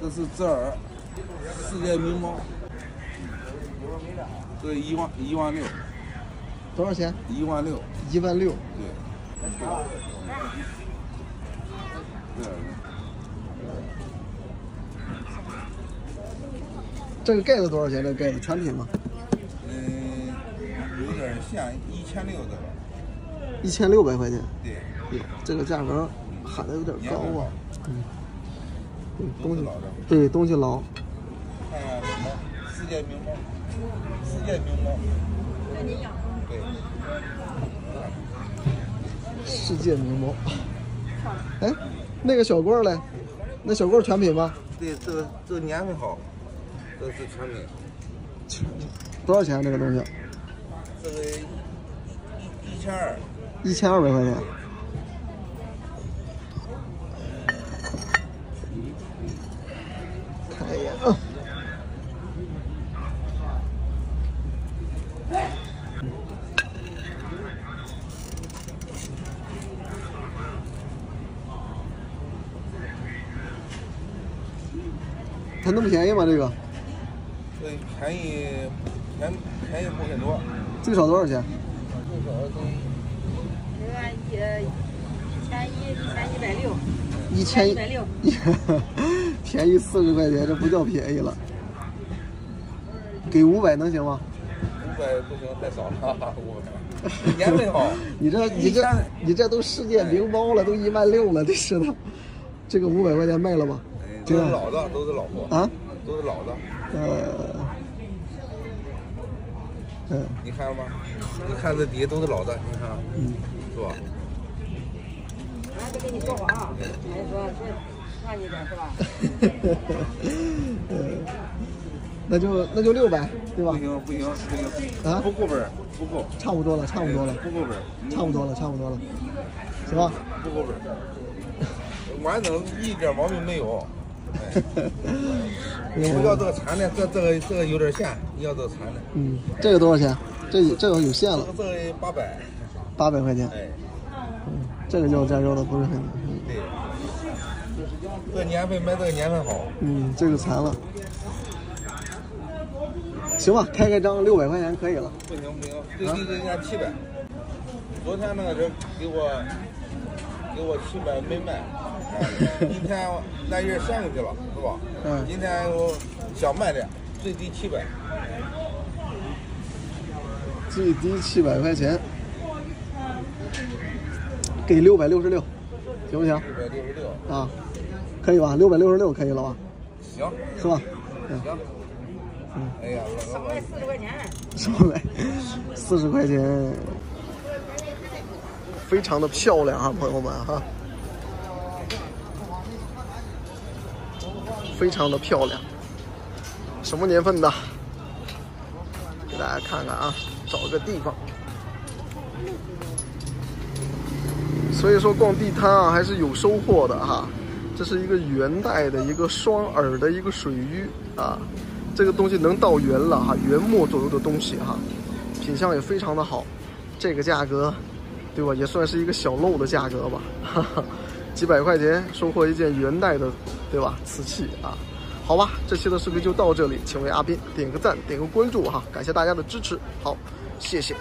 这是折耳，世界名猫，这一万一万六，多少钱？一万六，一万六。对。对。这个盖子多少钱？这个盖子全品吗？嗯，有点像一千六的吧。一千六百块钱。对。对，这个价格喊的有点高啊。嗯。东西老的。对，东西老。看看什么？世界名猫，世界名猫。那你养对。世界名猫。哎，那个小罐嘞？那小罐全品吗？对，这个这个年份好，这是全品。多少钱这个东西？这个一一千二。一千二百块钱。它那么便宜吗？这个？这便宜，便便宜不很多。最少多少钱？最少得一万一，一千一，一千一百六。一千一百六。便宜四十块钱，这不叫便宜了。给五百能行吗？五百不行，太少了，五百。年份好。你这你这你这都世界名包了，都一万六了，这是的。这个五百块钱卖了吗？都是老的，都是老货啊，都是老的。呃，嗯，你看了吗？你看这底下都是老的，你看，嗯，是吧？俺得给你说话啊，俺说这让你点是吧？嗯，那就那就六百，对吧？不行不行不行啊，不够本，不够，差不多了，差不多了，不够本，差不多了，差不多了，行吧？不够本，完整一点毛病没有。你不要这个残的，这这个这个有点线，你要这个残的。嗯，这个多少钱？这这个有线了。这个八百。八百块钱。哎。嗯，这个肉价肉的不是很。对。这年份卖这个年份好。嗯，这个残了。行吧，开开张六百块钱可以了。不行不行，最低人家七百。昨天那个人给我给我七百没卖。今天那人先过去了，是吧？嗯。今天我想卖点，最低七百。最低七百块钱，给六百六十六，行不行？六百六十六。啊，可以吧？六百六十六可以了吧？行。是吧？嗯。行。嗯。哎呀，少卖四十块钱。少卖四十块钱，非常的漂亮啊，朋友们哈。非常的漂亮，什么年份的？给大家看看啊，找个地方。所以说逛地摊啊，还是有收获的哈。这是一个元代的一个双耳的一个水鱼啊，这个东西能到元了哈，元末左右的东西哈，品相也非常的好，这个价格，对吧？也算是一个小漏的价格吧，哈哈。几百块钱收获一件元代的，对吧？瓷器啊，好吧，这期的视频就到这里，请为阿斌点个赞，点个关注哈，感谢大家的支持，好，谢谢。